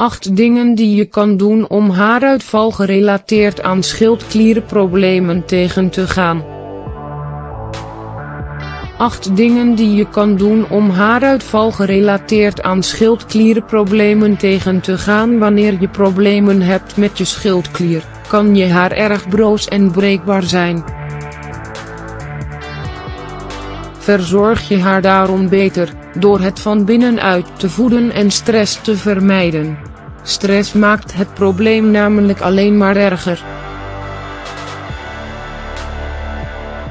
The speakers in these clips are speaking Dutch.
8 dingen die je kan doen om haaruitval gerelateerd aan schildklierproblemen tegen te gaan. 8 dingen die je kan doen om haaruitval gerelateerd aan schildklierproblemen tegen te gaan wanneer je problemen hebt met je schildklier, kan je haar erg broos en breekbaar zijn. Verzorg je haar daarom beter, door het van binnenuit te voeden en stress te vermijden. Stress maakt het probleem namelijk alleen maar erger.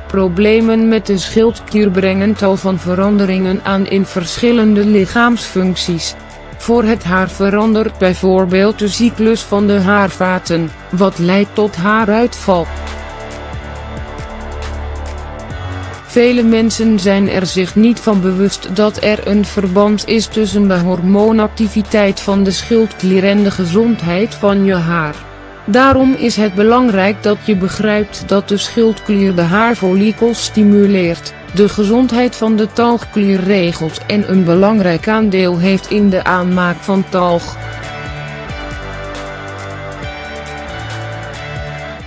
Problemen met de schildklier brengen tal van veranderingen aan in verschillende lichaamsfuncties. Voor het haar verandert bijvoorbeeld de cyclus van de haarvaten, wat leidt tot haaruitval. Vele mensen zijn er zich niet van bewust dat er een verband is tussen de hormoonactiviteit van de schildklier en de gezondheid van je haar. Daarom is het belangrijk dat je begrijpt dat de schildklier de haarfollikels stimuleert, de gezondheid van de talgklier regelt en een belangrijk aandeel heeft in de aanmaak van talg.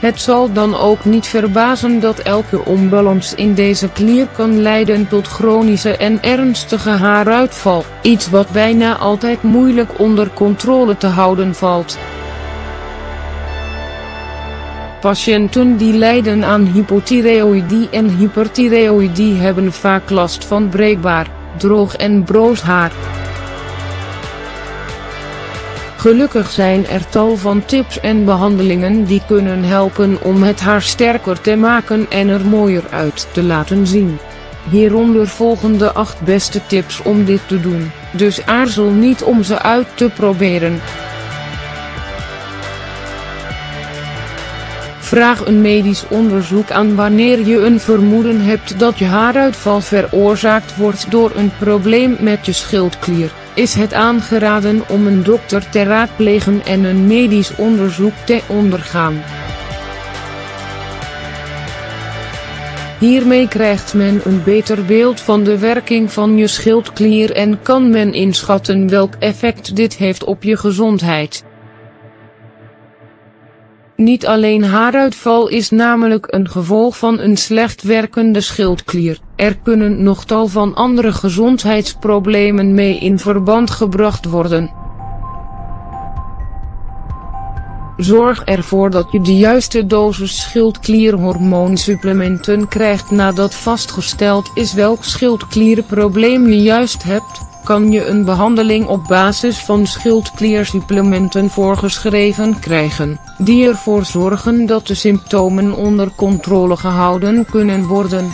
Het zal dan ook niet verbazen dat elke onbalans in deze klier kan leiden tot chronische en ernstige haaruitval, iets wat bijna altijd moeilijk onder controle te houden valt. Patiënten die lijden aan hypothyreoïdie en hyperthyreoïdie hebben vaak last van breekbaar, droog en broos haar. Gelukkig zijn er tal van tips en behandelingen die kunnen helpen om het haar sterker te maken en er mooier uit te laten zien. Hieronder volgen de 8 beste tips om dit te doen, dus aarzel niet om ze uit te proberen. Vraag een medisch onderzoek aan wanneer je een vermoeden hebt dat je haaruitval veroorzaakt wordt door een probleem met je schildklier. Is het aangeraden om een dokter te raadplegen en een medisch onderzoek te ondergaan. Hiermee krijgt men een beter beeld van de werking van je schildklier en kan men inschatten welk effect dit heeft op je gezondheid. Niet alleen haaruitval is namelijk een gevolg van een slecht werkende schildklier. Er kunnen nog tal van andere gezondheidsproblemen mee in verband gebracht worden. Zorg ervoor dat je de juiste dosis schildklierhormoonsupplementen krijgt nadat vastgesteld is welk schildklierprobleem je juist hebt kan je een behandeling op basis van schildkliersupplementen voorgeschreven krijgen, die ervoor zorgen dat de symptomen onder controle gehouden kunnen worden.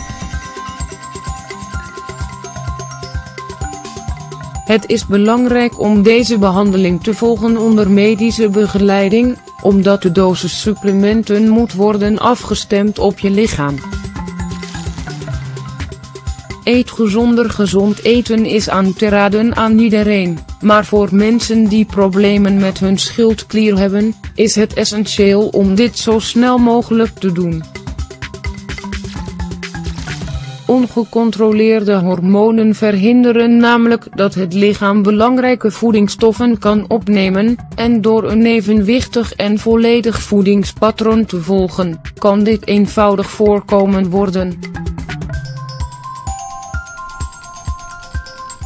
Het is belangrijk om deze behandeling te volgen onder medische begeleiding, omdat de dosis supplementen moet worden afgestemd op je lichaam. Eet gezonder gezond eten is aan te raden aan iedereen, maar voor mensen die problemen met hun schildklier hebben, is het essentieel om dit zo snel mogelijk te doen. Ongecontroleerde hormonen verhinderen namelijk dat het lichaam belangrijke voedingsstoffen kan opnemen, en door een evenwichtig en volledig voedingspatroon te volgen, kan dit eenvoudig voorkomen worden.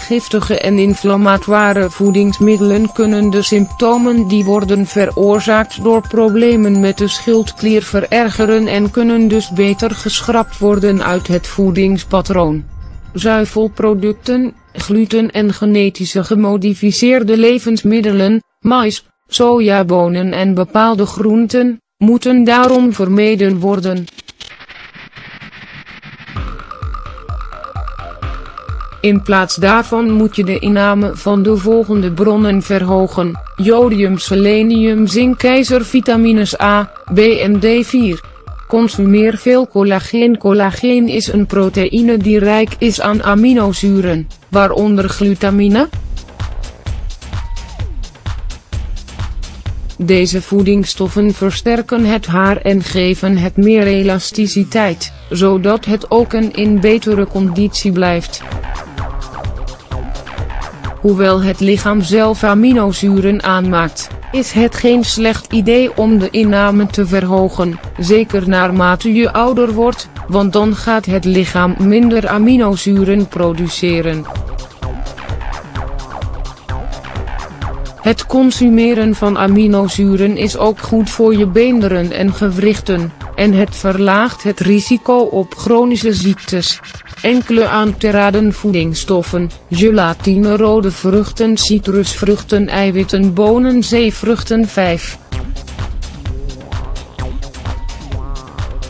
Giftige en inflammatoire voedingsmiddelen kunnen de symptomen die worden veroorzaakt door problemen met de schildklier verergeren en kunnen dus beter geschrapt worden uit het voedingspatroon. Zuivelproducten, gluten en genetische gemodificeerde levensmiddelen, mais, sojabonen en bepaalde groenten, moeten daarom vermeden worden. In plaats daarvan moet je de inname van de volgende bronnen verhogen. Jodium, selenium, zink, ijzer, vitamines A, B en D4. Consumeer veel collageen. Collageen is een proteïne die rijk is aan aminozuren, waaronder glutamine. Deze voedingsstoffen versterken het haar en geven het meer elasticiteit, zodat het ook een in betere conditie blijft. Hoewel het lichaam zelf aminozuren aanmaakt, is het geen slecht idee om de inname te verhogen, zeker naarmate je ouder wordt, want dan gaat het lichaam minder aminozuren produceren. Het consumeren van aminozuren is ook goed voor je beenderen en gewrichten, en het verlaagt het risico op chronische ziektes. Enkele aan te raden voedingsstoffen, gelatine rode vruchten citrusvruchten eiwitten bonen zeevruchten 5.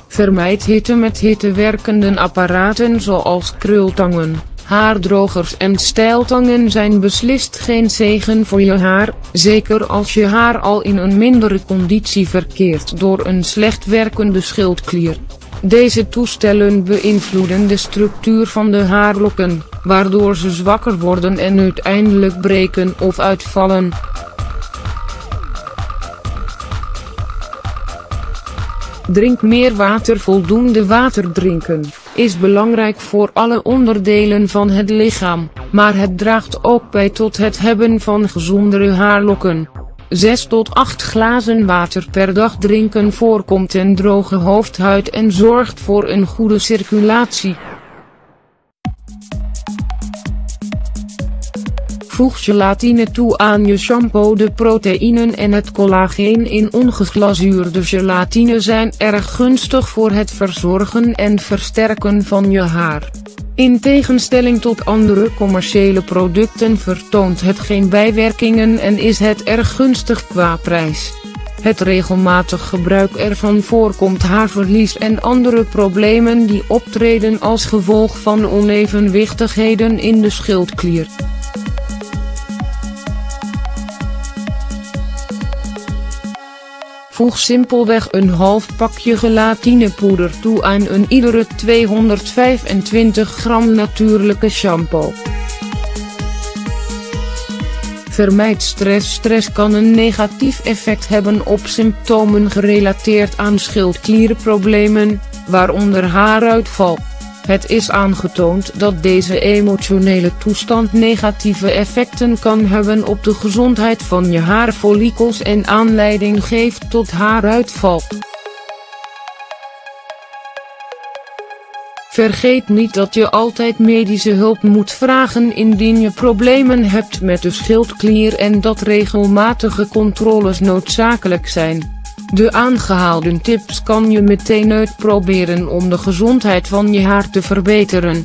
Vermijd hitte met hitte werkende apparaten zoals krultangen. Haardrogers en stijltangen zijn beslist geen zegen voor je haar, zeker als je haar al in een mindere conditie verkeert door een slecht werkende schildklier. Deze toestellen beïnvloeden de structuur van de haarlokken, waardoor ze zwakker worden en uiteindelijk breken of uitvallen. Drink meer water Voldoende water drinken, is belangrijk voor alle onderdelen van het lichaam, maar het draagt ook bij tot het hebben van gezondere haarlokken. 6 tot 8 glazen water per dag drinken voorkomt een droge hoofdhuid en zorgt voor een goede circulatie. Voeg gelatine toe aan je shampoo. De proteïnen en het collageen in ongeglazuurde gelatine zijn erg gunstig voor het verzorgen en versterken van je haar. In tegenstelling tot andere commerciële producten vertoont het geen bijwerkingen en is het erg gunstig qua prijs. Het regelmatig gebruik ervan voorkomt haarverlies en andere problemen die optreden als gevolg van onevenwichtigheden in de schildklier. Voeg simpelweg een half pakje gelatinepoeder toe aan een iedere 225 gram natuurlijke shampoo. Vermijd stress. Stress kan een negatief effect hebben op symptomen gerelateerd aan schildklierenproblemen, waaronder haaruitval. Het is aangetoond dat deze emotionele toestand negatieve effecten kan hebben op de gezondheid van je haarfollikels en aanleiding geeft tot haaruitval. Vergeet niet dat je altijd medische hulp moet vragen indien je problemen hebt met de schildklier en dat regelmatige controles noodzakelijk zijn. De aangehaalde tips kan je meteen uitproberen om de gezondheid van je haar te verbeteren.